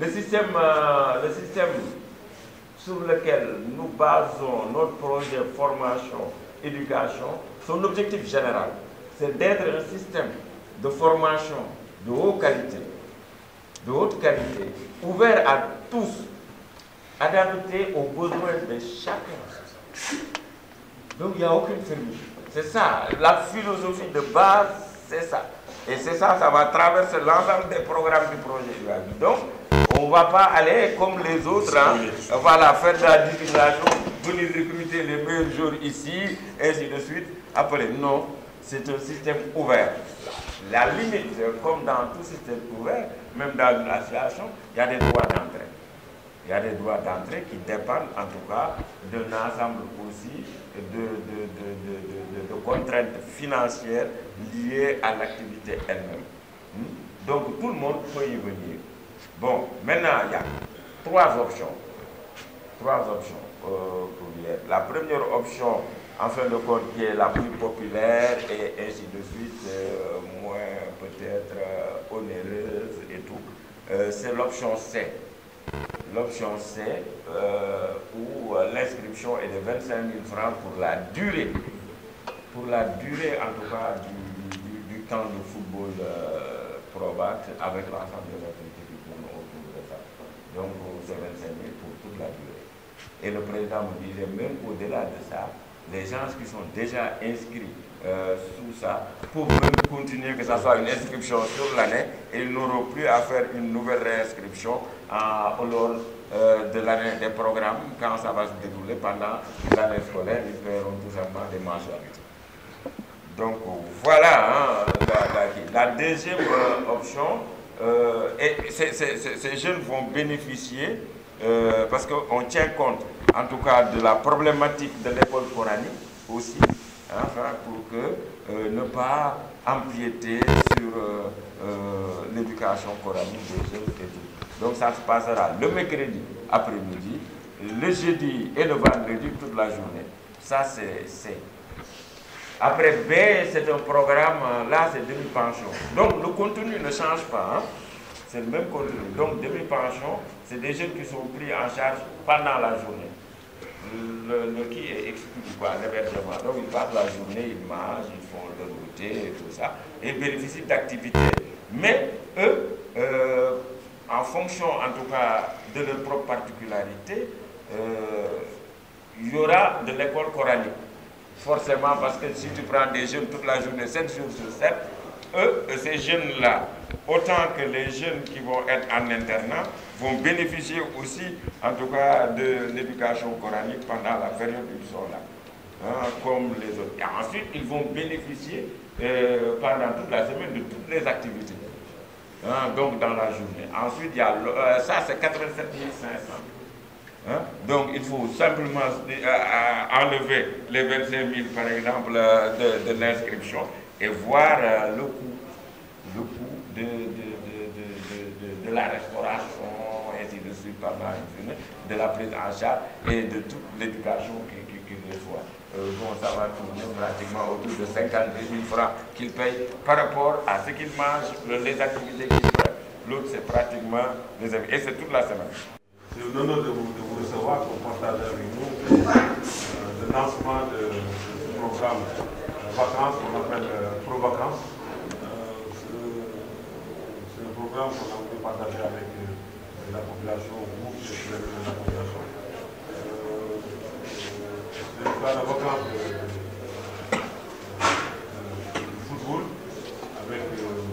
Le système, euh, le système sur lequel nous basons notre projet formation, éducation, son objectif général, c'est d'être un système de formation de haute qualité, de haute qualité, ouvert à tous, adapté aux besoins de chacun. Donc il n'y a aucune fermeture. C'est ça, la philosophie de base, c'est ça. Et c'est ça, ça va traverser l'ensemble des programmes du projet. Donc, on ne va pas aller comme les autres, hein, voilà, faire de la divulgation, venir recruter les meilleurs jours ici, et ainsi de suite. Après, non, c'est un système ouvert. La limite, comme dans tout système ouvert, même dans une association, il y a des droits d'entrée. Il y a des droits d'entrée qui dépendent en tout cas d'un ensemble aussi de, de, de, de, contraintes financières liées à l'activité elle-même. Hmm? Donc tout le monde peut y venir. Bon, maintenant, il y a trois options. Trois options euh, pour. La première option, en fin de compte, qui est la plus populaire et ainsi de suite, euh, moins peut-être euh, onéreuse et tout, c'est l'option C. L'option C, où l'inscription est de 25 000 francs pour la durée. Pour la durée, en tout cas, du, temps de football probact avec l'ensemble de notre donc c'est 25 000 pour toute la durée. Et le président me disait, même au-delà de ça, les gens qui sont déjà inscrits euh, sous ça même continuer, que ce soit une inscription sur l'année, et ils n'auront plus à faire une nouvelle réinscription au long euh, de l'année des programmes, quand ça va se dérouler pendant l'année scolaire, ils paieront tout simplement des mensualités. Donc voilà hein, la, deuxième euh, option, et ces jeunes vont bénéficier, euh, parce qu'on tient compte, en tout cas, de la problématique de l'école coranique aussi, hein, pour que euh, ne pas empiéter sur l'éducation coranique des jeunes et tout. Donc ça se passera le mercredi après-midi, le jeudi et le vendredi toute la journée. Ça, c'est après B, c'est un programme, là c'est demi-pension. Donc le contenu ne change pas, hein. c'est le même contenu. Donc demi-pension, c'est des jeunes qui sont pris en charge pendant la journée. Le, qui explique quoi, l'hébergement. Donc ils passent la journée, ils mangent, ils font le goûter et tout ça, et ils bénéficient d'activités. Mais eux, euh, en fonction en tout cas de leur propre particularité, euh, il y aura de l'école coranique forcément parce que si tu prends des jeunes toute la journée, 7 jours sur 7, eux, ces jeunes-là, autant que les jeunes qui vont être en internat, vont bénéficier aussi, en tout cas, de l'éducation coranique pendant la période où ils sont là, hein, comme les autres. Et ensuite, ils vont bénéficier euh, pendant toute la semaine de toutes les activités, hein, donc dans la journée. Ensuite, il y a, euh, ça c'est 87 500. Hein? Donc il faut simplement euh, enlever les 25 000 par exemple de, de l'inscription et voir euh, le coût, le coût de, de, de, la restauration, ainsi de suite de la prise en charge et de toute l'éducation qu'il reçoit. Euh, bon, ça va tourner pratiquement autour de 50 000 francs qu'il paye par rapport à ce qu'il mange, les activités qu'il fait. L'autre, c'est pratiquement les Et c'est toute la semaine. C'est un honneur de vous, de vous recevoir pour partager avec nous euh, le lancement de, de ce programme euh, vacances qu'on appelle euh, Pro Vacances. Euh, c'est un programme qu'on a voulu partager avec euh, la population, vous qui êtes de la population. Euh, c'est un plan de vacances de, de football avec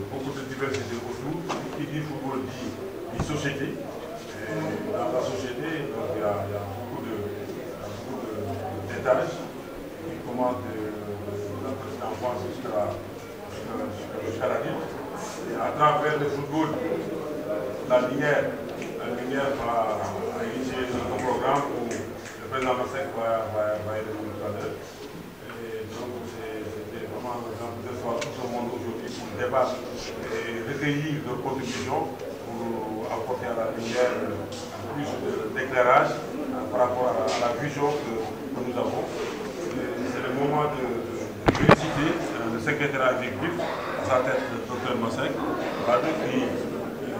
beaucoup de diversité autour. Qui dit football dit, dit société dans la société, donc, il, y a, il y a beaucoup d'étages qui commencent de, de la petite enfance jusqu'à jusqu l'adulte. À travers le football, la lumière, la lumière va initier un programme où le président Massek va, va, va être tout à l'heure. Et donc c'était vraiment un exemple de voir tout ce monde aujourd'hui pour débattre et recueillir leurs contributions pour apporter à la lumière plus d'éclairage par rapport à la vision que, nous avons. C'est le moment de, de féliciter le secrétaire exécutif, à sa tête le docteur Massek, qui, euh,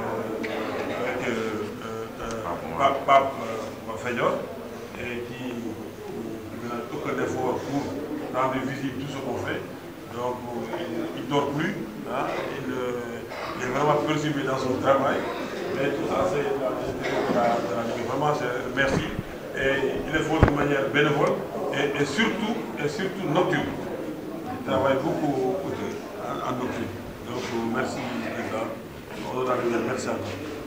avec euh, Pape, Pape euh, et qui ne donne aucun effort pour rendre visible tout ce qu'on fait. Donc il ne dort plus, hein, il, il, est vraiment perturbé dans son travail. Mais tout ça, c'est la de la, Vraiment, merci. Et il est fait de manière bénévole et, et, surtout, et surtout nocturne. Il travaille beaucoup nocturne. Donc merci, président. Merci à vous.